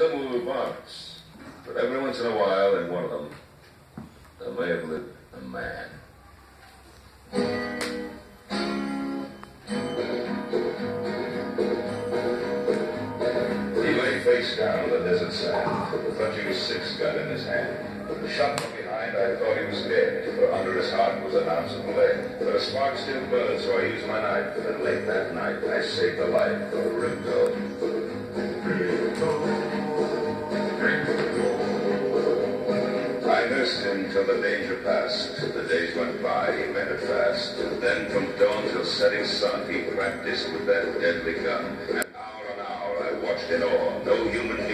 of them were barbs. But every once in a while, in one of them, there may have lived a man. He lay face down on the desert sand, with the clutching six gun in his hand. Shot from behind, I thought he was dead, for under his heart was an ounce of lead. But a spark still burned, so I used my knife, and late that night I saved the life of Ringo. I nursed him till the danger passed. The days went by, he made it fast. Then from dawn till setting sun, he practiced with that deadly gun. And hour on hour I watched in awe. No human